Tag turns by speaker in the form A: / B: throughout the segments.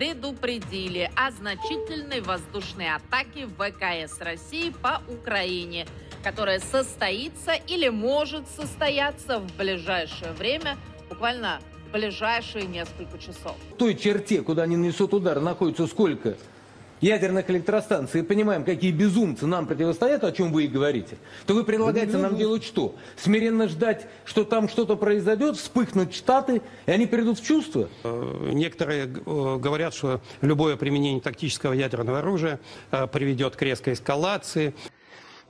A: предупредили о значительной воздушной атаке ВКС России по Украине, которая состоится или может состояться в ближайшее время, буквально в ближайшие несколько часов.
B: В той черте, куда они несут удар, находится сколько ядерных электростанций, и понимаем, какие безумцы нам противостоят, о чем вы и говорите, то вы предлагаете нам делать что? Смиренно ждать, что там что-то произойдет, вспыхнут Штаты, и они придут в чувство?
C: Э, Некоторые э, говорят, что любое применение тактического ядерного оружия э, приведет к резкой эскалации.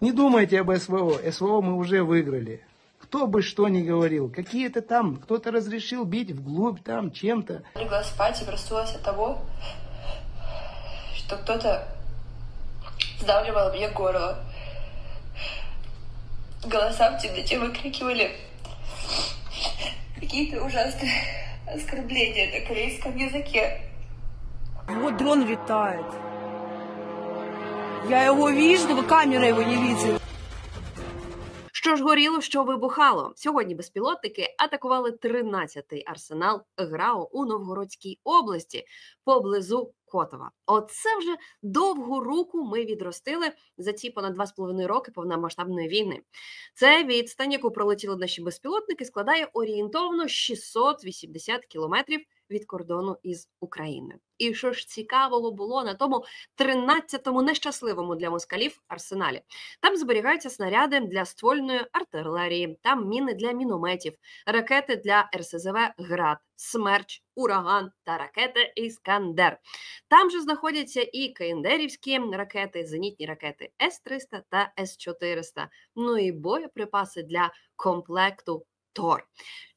D: Не думайте об СВО. СВО мы уже выиграли. Кто бы что ни говорил, какие-то там, кто-то разрешил бить вглубь там чем-то.
E: Легла спать и проснулась от того, что кто-то сдавливал мне горло. Голоса в темноте выкрикивали какие-то ужасные оскорбления на корейском языке.
F: Вот дрон летает. Я его вижу, но камера его не видит.
G: Що ж горіло, що вибухало? Сьогодні безпілотники атакували 13-й арсенал ГРАО у Новгородській області поблизу Котова. Оце вже довгу руку ми відростили за ці понад 2,5 роки повномасштабної війни. Це відстань, яку пролетіли наші безпілотники, складає орієнтовно 680 кілометрів від кордону із Україною. І що ж цікавого було на тому 13-му нещасливому для москалів арсеналі? Там зберігаються снаряди для ствольної артилерії, там міни для мінометів, ракети для РСЗВ Град, Смерч, Ураган та ракети Іскандер. Там же знаходяться і каєндерівські ракети, зенітні ракети С-300 та С-400, ну і боєприпаси для комплекту Тор.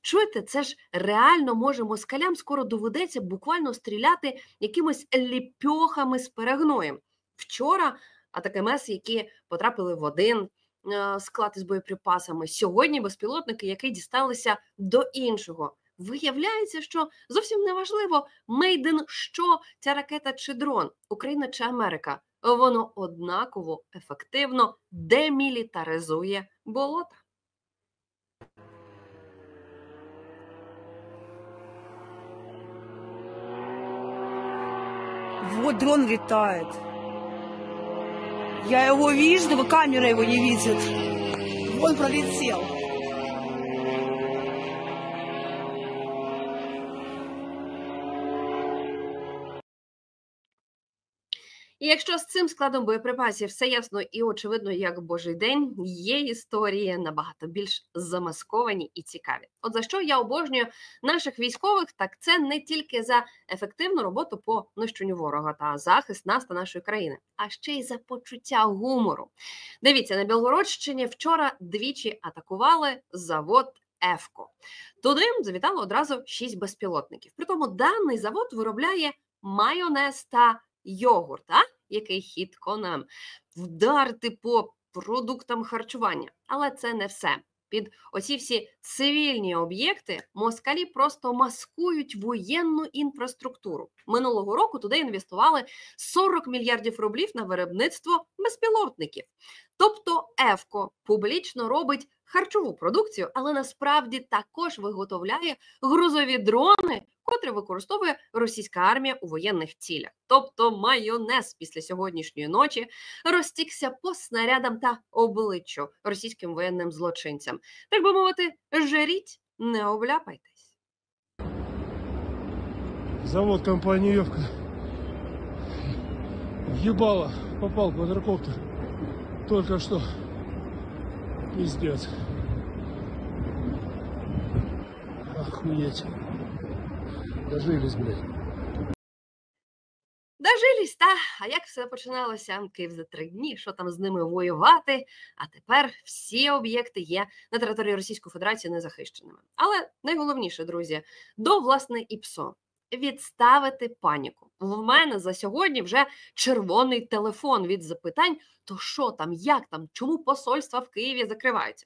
G: Чуєте, це ж реально може москалям скоро доведеться буквально стріляти якимось ліпьохами з перегноєм. Вчора атакамес, які потрапили в один е, склад із боєприпасами, сьогодні безпілотники, які дісталися до іншого. Виявляється, що зовсім не важливо, мейден що ця ракета чи дрон, Україна чи Америка. Воно однаково ефективно демілітаризує болота.
F: Вот дрон летает. Я его вижу, но камера его не видит. Он пролетел.
G: І якщо з цим складом боєприпасів все ясно і очевидно, як божий день, є історії набагато більш замасковані і цікаві. От за що я обожнюю наших військових, так це не тільки за ефективну роботу по нищенню ворога та захист нас та нашої країни, а ще й за почуття гумору. Дивіться, на Білгородщині вчора двічі атакували завод. Ефко туди завітало одразу шість безпілотників. Притому даний завод виробляє майонез та йогурт, а? Який хітко нам вдарити по продуктам харчування. Але це не все. Під оці всі цивільні об'єкти москалі просто маскують воєнну інфраструктуру. Минулого року туди інвестували 40 мільярдів рублів на виробництво безпілотників. Тобто ЕФКО публічно робить харчову продукцію, але насправді також виготовляє грузові дрони, котрі використовує російська армія у воєнних цілях. Тобто майонез після сьогоднішньої ночі розтікся по снарядам та обличчю російським воєнним злочинцям. Так би мовити, жеріть, не обляпайтесь.
H: Завод компании Евка. Ебало. Попал квадрокоптер. Только что. Пиздец. Охуеть. Дожились, блядь.
G: Дожились, та а як все починалося? Київ за три дні, що там з ними воювати? А тепер всі об'єкти є на території Російської Федерації незахищеними. Але найголовніше, друзі, до власне ІПСО. Відставити паніку. В мене за сьогодні вже червоний телефон від запитань: то що там, як там, чому посольства в Києві закриваються?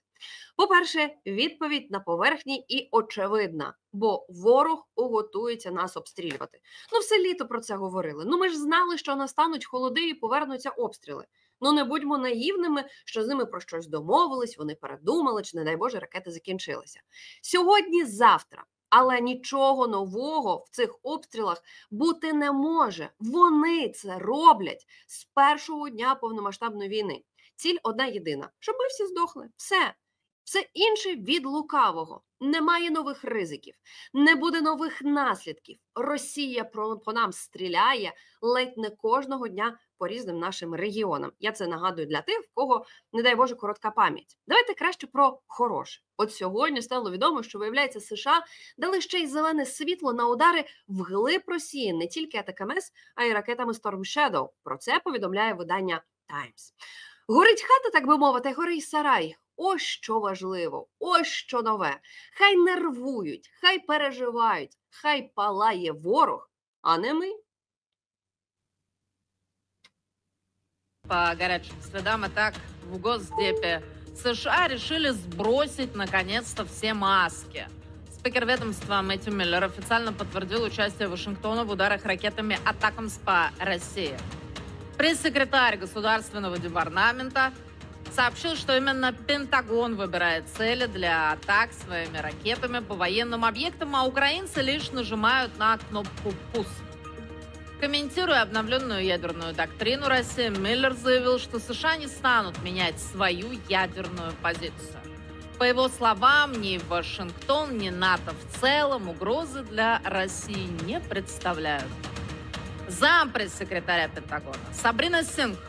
G: По-перше, відповідь на поверхні і очевидна, бо ворог готується нас обстрілювати. Ну, все літо про це говорили. Ну, ми ж знали, що настануть холоди і повернуться обстріли. Ну, не будьмо наївними, що з ними про щось домовились, вони передумали, чи, не дай Боже, ракети закінчилися. Сьогодні, завтра Але нічого нового в цих обстрілах бути не може. Вони це роблять з першого дня повномасштабної війни. Ціль одна єдина: щоб ми всі здохли. Все. Все інше від лукавого. Немає нових ризиків, не буде нових наслідків. Росія по нам стріляє ледь не кожного дня по різним нашим регіонам. Я це нагадую для тих, в кого, не дай Боже, коротка пам'ять. Давайте краще про хороше. От сьогодні стало відомо, що виявляється, США дали ще й зелене світло на удари вглиб Росії не тільки атакамс, а й ракетами Storm Shadow. Про це повідомляє видання Times. Горить хата, так би мовити, горить сарай. Ось що важливо, ось що нове. Хай нервують, хай переживають, хай палає ворог, а не ми.
A: По горячим следам атак в Госдепе США решили сбросить наконец-то все маски. Спикер ведомства Мэтью Миллер официально подтвердил участие Вашингтона в ударах ракетами «Атакамс» по России. Пресс-секретарь Государственного департамента сообщил, что именно Пентагон выбирает цели для атак своими ракетами по военным объектам, а украинцы лишь нажимают на кнопку «Пуск». Комментируя обновленную ядерную доктрину России, Миллер заявил, что США не станут менять свою ядерную позицию. По его словам, ни Вашингтон, ни НАТО в целом угрозы для России не представляют. Зам пресс-секретаря Пентагона Сабрина Сингх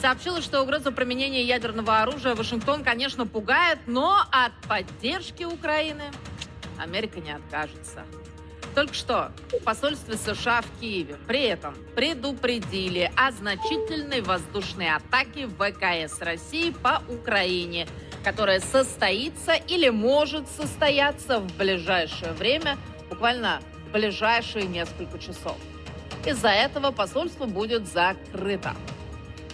A: сообщила, что угроза применения ядерного оружия Вашингтон, конечно, пугает, но от поддержки Украины Америка не откажется. Только что в посольстве США в Киеве при этом предупредили о значительной воздушной атаке ВКС России по Украине, которая состоится или может состояться в ближайшее время, буквально в ближайшие несколько часов. Из-за этого посольство будет закрыто.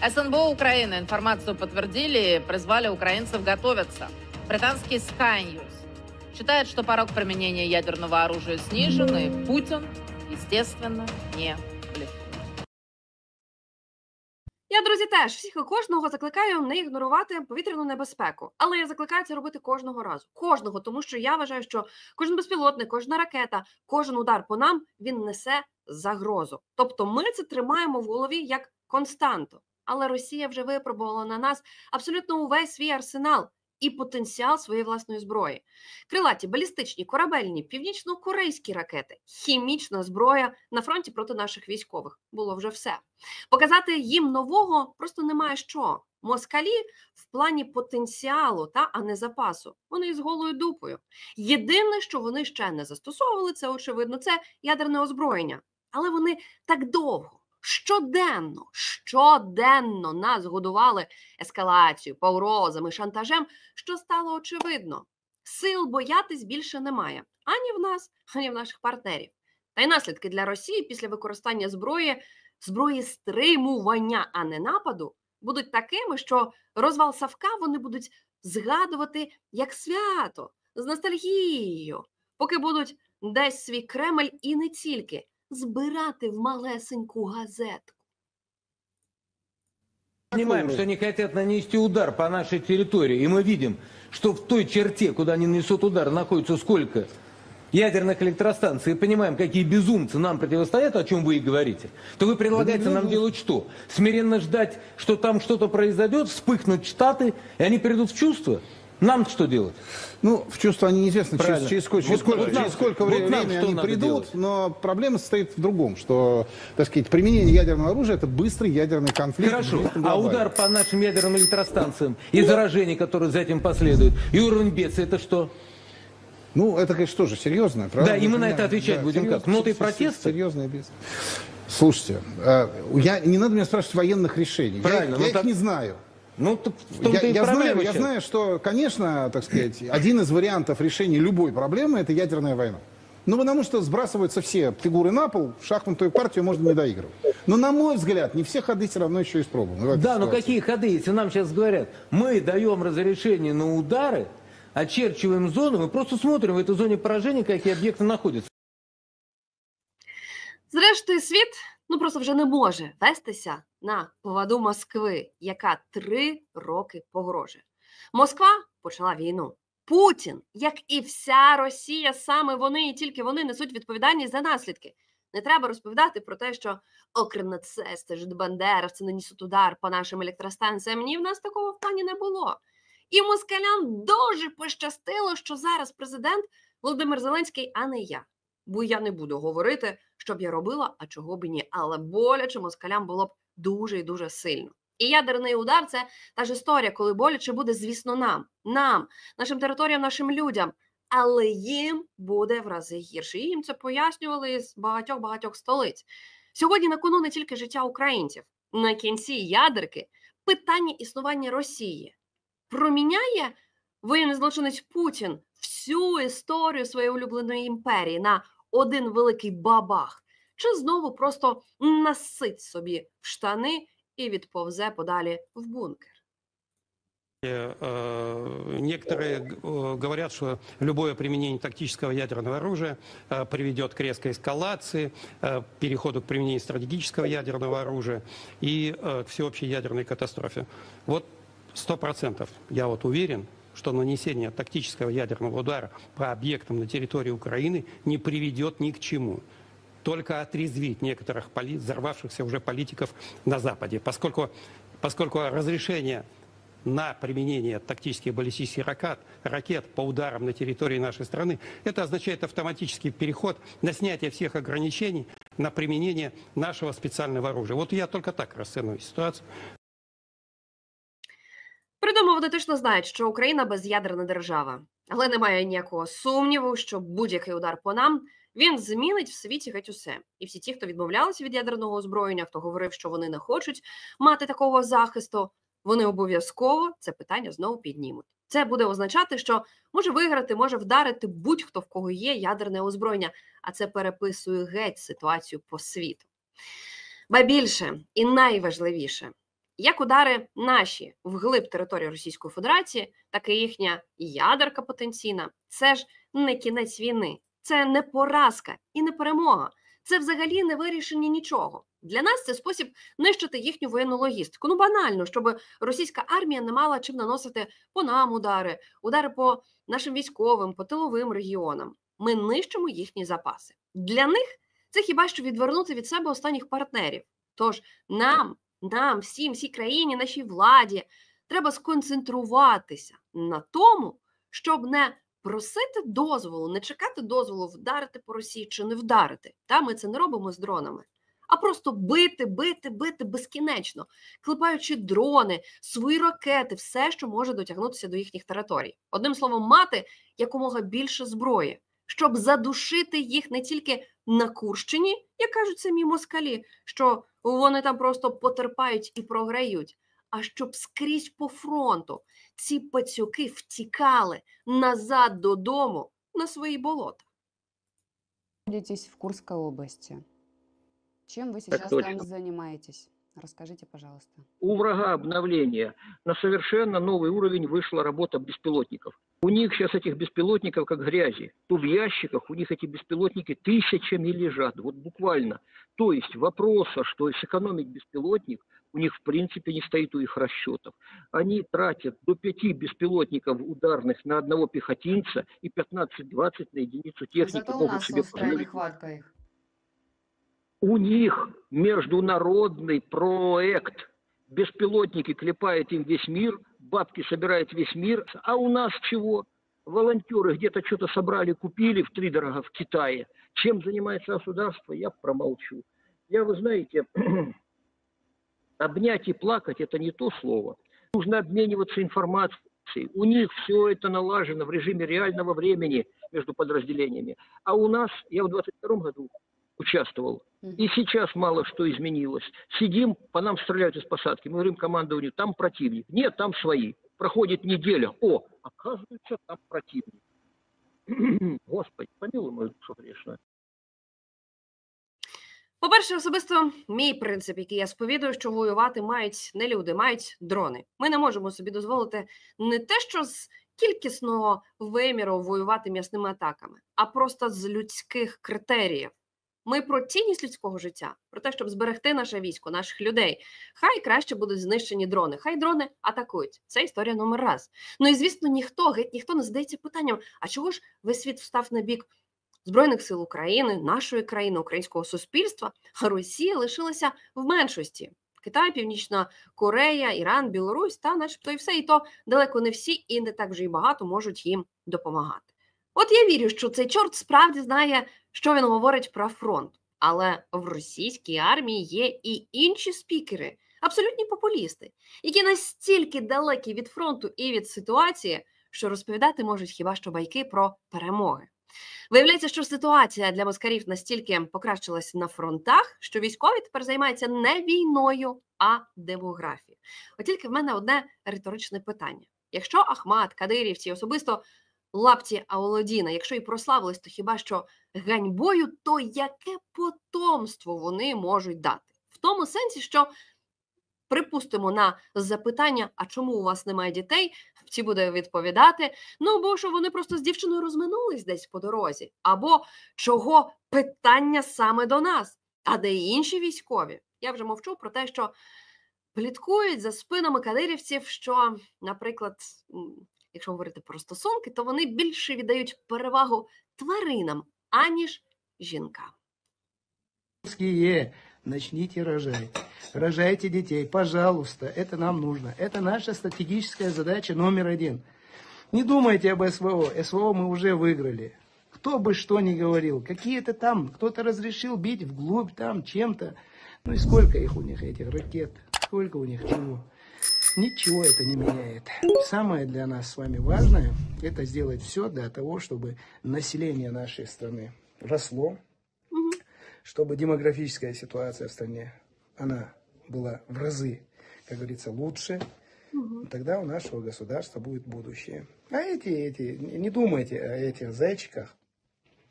A: СНБО Украины информацию подтвердили призвали украинцев готовиться. Британский Sky News считает, что порог применения ядерного оружия снижен, и Путин, естественно, не.
G: Я, друзі, теж всіх і кожного закликаю не ігнорувати повітряну небезпеку. Але я закликаю це робити кожного разу. Кожного, тому що я вважаю, що кожен безпілотник, кожна ракета, кожен удар по нам він несе загрозу. Тобто ми це тримаємо в голові як константу. Але Росія вже випробувала на нас абсолютно увесь свій арсенал і потенціал своєї власної зброї. Крилаті, балістичні, корабельні, північно-корейські ракети, хімічна зброя на фронті проти наших військових. Було вже все. Показати їм нового просто немає що. Москалі в плані потенціалу, та а не запасу. Вони з голою дупою. Єдине, що вони ще не застосовували, це очевидно, це ядерне озброєння. Але вони так довго, щоденно, щоденно нас годували ескалацією, погрозами, шантажем, що стало очевидно. Сил боятись більше немає ані в нас, ані в наших партнерів. Та й наслідки для Росії після використання зброї, зброї стримування, а не нападу, будуть такими, що розвал Савка вони будуть згадувати як свято з ностальгією, поки будуть десь свій Кремль і не тільки збирати в малесеньку газетку.
B: Понимаем, что они хотят нанести удар по нашей территории, и мы видим, что в той черте, куда они несут удар, находится сколько ядерных электростанций, и понимаем, какие безумцы нам противостоят, о чем вы и говорите, то вы предлагаете нам делать что? Смиренно ждать, что там что-то произойдет, вспыхнут Штаты, и они придут в чувство? Нам что делать?
I: Ну, в чувство они неизвестно, через,
B: Правильно.
I: через
B: Вот
I: сколько,
B: нам-
I: через сколько
B: вот
I: времени
B: нам
I: они придут,
B: делать?
I: но проблема состоит в другом, что, так сказать, применение ядерного оружия это быстрый ядерный конфликт.
B: Хорошо, а удар по нашим ядерным электростанциям и заражение, которое за этим последует, и уровень бедствия, это что?
I: Ну, это, конечно, тоже серьезно, правда?
B: Да, и мы на это отвечать будем как? Нотой протеста?
I: Серьезное без. Слушайте, э, я, не надо меня спрашивать военных решений. Я-
B: Правильно,
I: я,
B: ну
I: их
B: так-
I: не знаю.
B: Ну, так в
I: Я,
B: том-то и
I: я знаю, я знаю, что, конечно, так сказать, один из вариантов решения любой проблемы – это ядерная война. Ну, потому что сбрасываются все фигуры на пол, в шахматную партию можно не доигрывать. Но, на мой взгляд, не все ходы все равно еще испробованы.
B: Да, но
I: ситуации.
B: какие ходы, если нам сейчас говорят, мы даем разрешение на удары, очерчиваем зону, мы просто смотрим в этой зоне поражения, какие объекты находятся.
G: Зрештою, світ ну просто вже не може вестися на поводу Москви, яка три роки погрожує. Москва почала війну. Путін, як і вся Росія, саме вони і тільки вони несуть відповідальність за наслідки. Не треба розповідати про те, що окрім нацисти, ж бандеровці нанесуть удар по нашим електростанціям. Ні, в нас такого в плані не було. І москалям дуже пощастило, що зараз президент Володимир Зеленський, а не я. Бо я не буду говорити, що б я робила, а чого б ні. Але боляче москалям було б дуже і дуже сильно. І ядерний удар це та ж історія, коли боляче буде, звісно, нам, нам, нашим територіям, нашим людям. Але їм буде в рази гірше. І їм це пояснювали з багатьох багатьох столиць. Сьогодні на кону не тільки життя українців. На кінці ядерки питання існування Росії проміняє воєнний злочинець Путін всю історію своєї улюбленої імперії на один великий бабах, чи знову просто насить собі в штани і відповзе подалі в бункер.
C: Э, Некоторые г- э, говорят, что любое применение тактического ядерного оружия э, приведет к резкой эскалации, э, переходу к применению стратегического ядерного оружия и э, к всеобщей ядерной катастрофе. Вот сто процентов я вот уверен, что нанесение тактического ядерного удара по объектам на территории Украины не приведет ни к чему только отрезвить некоторых поли- взорвавшихся уже политиков на Западе, поскольку, поскольку разрешение на применение тактических баллистических ракет, ракет по ударам на территории нашей страны, это означает автоматический переход на снятие всех ограничений на применение нашего специального оружия. Вот я только так расцениваю ситуацию.
G: Придома вони точно знають, що Україна без'ядерна держава, але немає ніякого сумніву, що будь-який удар по нам він змінить в світі геть усе. І всі ті, хто відмовлялися від ядерного озброєння, хто говорив, що вони не хочуть мати такого захисту, вони обов'язково це питання знову піднімуть. Це буде означати, що може виграти, може вдарити будь-хто в кого є ядерне озброєння, а це переписує геть ситуацію по світу. Ба більше і найважливіше, як удари наші вглиб території Російської Федерації, так і їхня ядерка потенційна, це ж не кінець війни, це не поразка і не перемога. Це взагалі не вирішення нічого. Для нас це спосіб нищити їхню воєнну логістику. Ну банально, щоб російська армія не мала чим наносити по нам удари, удари по нашим військовим, по тиловим регіонам. Ми нищимо їхні запаси. Для них це хіба що відвернути від себе останніх партнерів. Тож нам, нам, всім, всій країні, нашій владі треба сконцентруватися на тому, щоб не просити дозволу, не чекати дозволу вдарити по Росії чи не вдарити. Та ми це не робимо з дронами. А просто бити, бити, бити безкінечно, клепаючи дрони, свої ракети, все, що може дотягнутися до їхніх територій. Одним словом, мати якомога більше зброї, щоб задушити їх не тільки на Курщині, як кажуть самі москалі, що вони там просто потерпають і програють, а щоб скрізь по фронту ці пацюки втікали назад додому на свої болота.
J: находитесь в Курской области. Чем вы сейчас там занимаетесь? Расскажите, пожалуйста.
K: У врага обновление. На совершенно новый уровень вышла работа беспилотников. У них сейчас этих беспилотников как грязи. То в ящиках у них эти беспилотники тысячами лежат. Вот буквально. То есть вопроса, что сэкономить беспилотник, у них в принципе не стоит у их расчетов. Они тратят до пяти беспилотников ударных на одного пехотинца и 15-20 на единицу техники
J: Зато у
K: могут себе позволить.
J: нехватка их.
K: У них международный проект. Беспилотники клепает им весь мир, бабки собирает весь мир. А у нас чего? Волонтеры где-то что-то собрали, купили в дорого в Китае. Чем занимается государство, я промолчу. Я, вы знаете, обнять и плакать – это не то слово. Нужно обмениваться информацией. У них все это налажено в режиме реального времени между подразделениями. А у нас, я в 22 году участвовал, и сейчас мало что изменилось. Сидим, по нам стреляют из посадки. Мы говорим командованию, там противник. Нет, там свои. Проходит неделя. О, оказывается, там противник. Господи, помилуй мою душу грешную.
G: По-перше, особисто мій принцип, який я сповідую, що воювати мають не люди, мають дрони. Ми не можемо собі дозволити не те, що з кількісного виміру воювати м'ясними атаками, а просто з людських критеріїв. Ми про цінність людського життя, про те, щоб зберегти наше військо, наших людей. Хай краще будуть знищені дрони, хай дрони атакують. Це історія номер раз. Ну і звісно, ніхто геть ніхто не задається питанням: а чого ж весь світ встав на бік Збройних сил України, нашої країни, українського суспільства, а Росія лишилася в меншості. Китай, Північна Корея, Іран, Білорусь та, начебто, і все, і то далеко не всі, і не так вже й багато можуть їм допомагати. От я вірю, що цей чорт справді знає, що він говорить про фронт. Але в російській армії є і інші спікери, абсолютні популісти, які настільки далекі від фронту і від ситуації, що розповідати можуть хіба що байки про перемоги. Виявляється, що ситуація для москалів настільки покращилась на фронтах, що військові тепер займаються не війною, а демографією. От тільки в мене одне риторичне питання: якщо Ахмат, Кадирівці, особисто лапці Аолодіна, якщо і прославились, то хіба що ганьбою, то яке потомство вони можуть дати? В тому сенсі, що. Припустимо на запитання, а чому у вас немає дітей, ці буде відповідати: ну, бо що вони просто з дівчиною розминулись десь по дорозі, або чого питання саме до нас, а де інші військові. Я вже мовчу про те, що пліткують за спинами кадирівців, що, наприклад, якщо говорити про стосунки, то вони більше віддають перевагу тваринам, аніж жінкам.
D: Начните рожать. Рожайте детей, пожалуйста. Это нам нужно. Это наша стратегическая задача номер один. Не думайте об СВО. СВО мы уже выиграли. Кто бы что ни говорил, какие-то там, кто-то разрешил бить вглубь там чем-то. Ну и сколько их у них, этих ракет, сколько у них чего. Ничего это не меняет. Самое для нас с вами важное, это сделать все для того, чтобы население нашей страны росло, чтобы демографическая ситуация в стране, она была в разы, как говорится, лучше, угу. тогда у нашего государства будет будущее. А эти, эти, не думайте о этих зайчиках.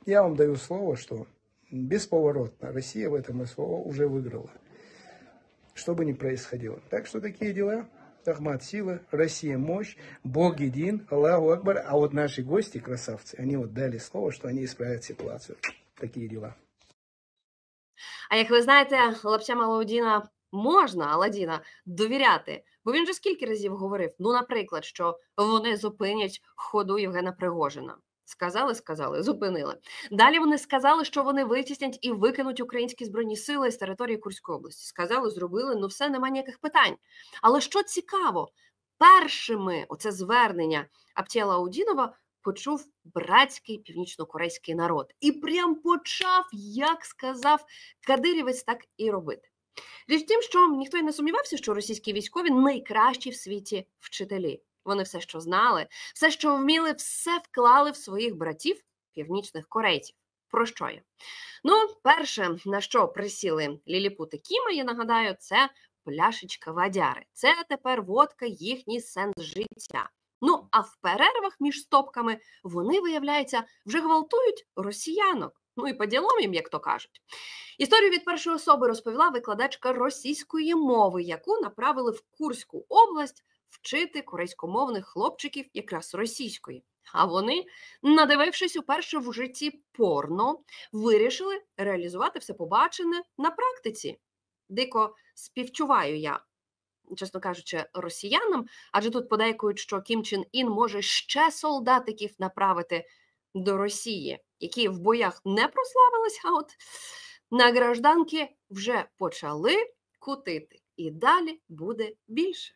D: Я вам даю слово, что бесповоротно Россия в этом СВО уже выиграла. Что бы ни происходило. Так что такие дела. Ахмат сила, Россия мощь, Бог един, Аллаху Акбар. А вот наши гости, красавцы, они вот дали слово, что они исправят ситуацию. Такие дела.
G: А як ви знаєте, лапця Аладдіна можна Аладіна довіряти, бо він же скільки разів говорив: ну, наприклад, що вони зупинять ходу Євгена Пригожина. Сказали, сказали, зупинили. Далі вони сказали, що вони витіснять і викинуть українські збройні сили з території Курської області. Сказали, зробили, ну все, немає ніяких питань. Але що цікаво, першими оце звернення Аптєла Аудінова почув братський північно-корейський народ і прям почав, як сказав Кадирівець, так і робити. Річ тим, що ніхто й не сумнівався, що російські військові найкращі в світі вчителі. Вони все, що знали, все, що вміли, все вклали в своїх братів, північних корейців. Про що я? Ну, перше, на що присіли ліліпути Кіма, я нагадаю, це пляшечка вадяри. Це тепер водка їхній сенс життя. Ну а в перервах між стопками вони, виявляється, вже гвалтують росіянок. Ну і по ділом їм, як то кажуть. Історію від першої особи розповіла викладачка російської мови, яку направили в Курську область вчити корейськомовних хлопчиків якраз російської. А вони, надивившись уперше в житті порно, вирішили реалізувати все побачене на практиці. Дико співчуваю я чесно кажучи, росіянам, адже тут подейкують, що Кім Чен Ін може ще солдатиків направити до Росії, які в боях не прославились, а от на гражданки вже почали кутити, і далі буде більше.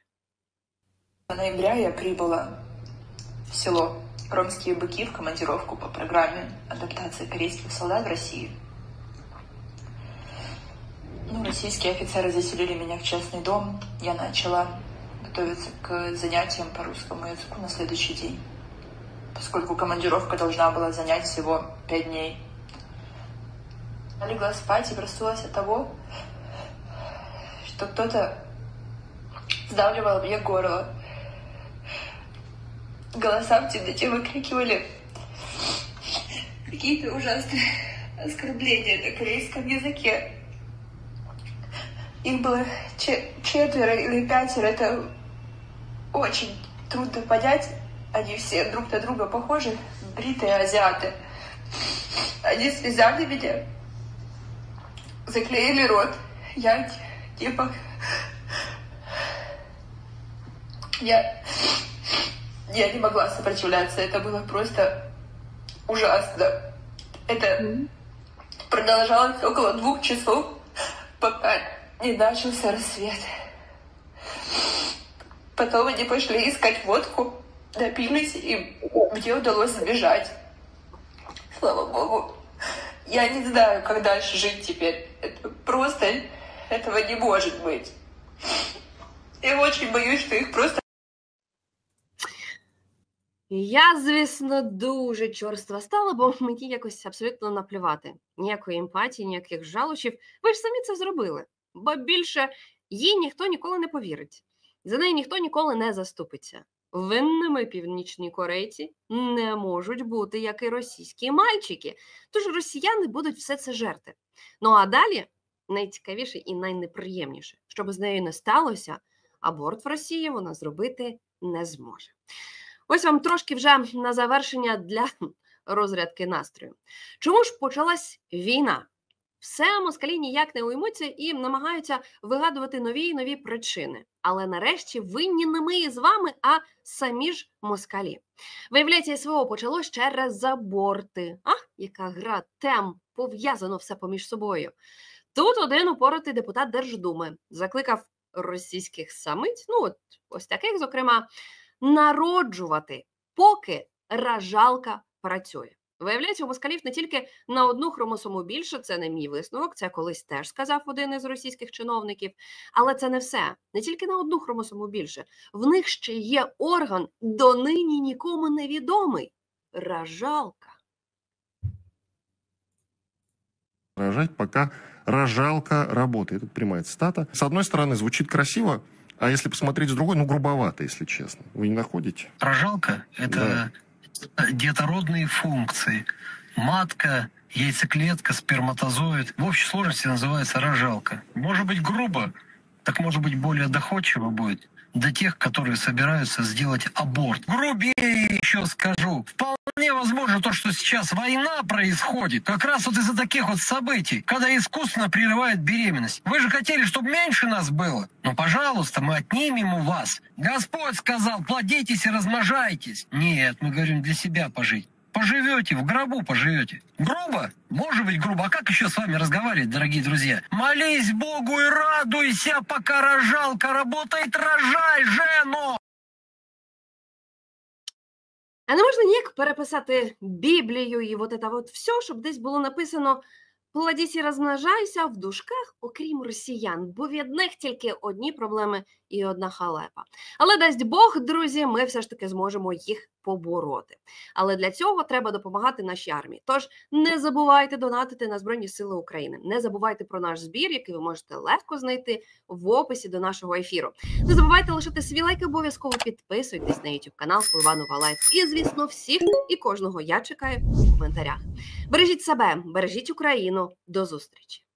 E: Ноября я прибыла в село Ромские быки в командировку по программе адаптации корейских солдат в России. Ну, российские офицеры заселили меня в частный дом. Я начала готовиться к занятиям по русскому языку на следующий день, поскольку командировка должна была занять всего пять дней. Я легла спать и проснулась от того, что кто-то сдавливал мне горло. Голоса в темноте выкрикивали какие-то ужасные оскорбления на корейском языке. Их было четверо или пятеро. Это очень трудно понять. Они все друг на друга похожи, бритые азиаты. Они связали меня заклеили рот. Я типа... Я... Я не могла сопротивляться. Это было просто ужасно. Это продолжалось около двух часов, пока не начался рассвет. Потом они пошли искать водку, напились, и мне удалось сбежать. Слава богу. Я не знаю, как дальше жить теперь. Это просто этого не может быть. Я очень боюсь, что их просто
G: Я, звісно, дуже чорства стала, бо мені якось абсолютно наплювати. Ніякої емпатії, ніяких жалощів. Ви ж самі це зробили. Бо більше їй ніхто ніколи не повірить. За неї ніхто ніколи не заступиться. Винними північні корейці не можуть бути, як і російські мальчики. Тож росіяни будуть все це жерти. Ну а далі найцікавіше і найнеприємніше, щоб з нею не сталося, аборт в Росії вона зробити не зможе. Ось вам трошки вже на завершення для розрядки настрою. Чому ж почалась війна? Все москалі ніяк не уймуться і намагаються вигадувати нові і нові причини. Але нарешті винні не ми з вами, а самі ж москалі. Виявляється, СВО почалось через аборти. А, яка гра тем пов'язано все поміж собою. Тут один упоротий депутат Держдуми закликав російських самиць, ну от ось таких, зокрема, народжувати, поки ражалка працює. Виявляється, у москалів не тільки на одну хромосому більше, це не мій висновок, це колись теж сказав один із російських чиновників. Але це не все. Не тільки на одну хромосому більше. В них ще є орган, донині нікому невідомий ражалка.
L: рожать, пока рожалка работает. Это прямая цитата. С одной стороны, звучит красиво, а если посмотреть с другой, ну, грубовато, если честно. Вы не находите?
M: Рожалка – это детородные функции. Матка, яйцеклетка, сперматозоид. В общей сложности называется рожалка. Может быть грубо, так может быть более доходчиво будет для тех, которые собираются сделать аборт. Грубее еще скажу. Вполне возможно то, что сейчас война происходит, как раз вот из-за таких вот событий, когда искусственно прерывает беременность. Вы же хотели, чтобы меньше нас было? Ну, пожалуйста, мы отнимем у вас. Господь сказал, плодитесь и размножайтесь. Нет, мы говорим для себя пожить. Поживете, в гробу поживете. Грубо? Может быть грубо. А как еще с вами разговаривать, дорогие друзья? Молись Богу и радуйся, пока рожалка работает, рожай, жену!
G: А не можна ніяк переписати Біблію і от це от все, щоб десь було написано «Плодись і розмножайся в дужках, окрім росіян, бо від них тільки одні проблеми і одна халепа. Але дасть Бог, друзі, ми все ж таки зможемо їх побороти. Але для цього треба допомагати нашій армії. Тож не забувайте донатити на Збройні Сили України. Не забувайте про наш збір, який ви можете легко знайти в описі до нашого ефіру. Не забувайте лишити свій лайк, обов'язково підписуйтесь на YouTube канал Іванова Лайф. І, звісно, всіх і кожного я чекаю в коментарях. Бережіть себе, бережіть Україну. До зустрічі!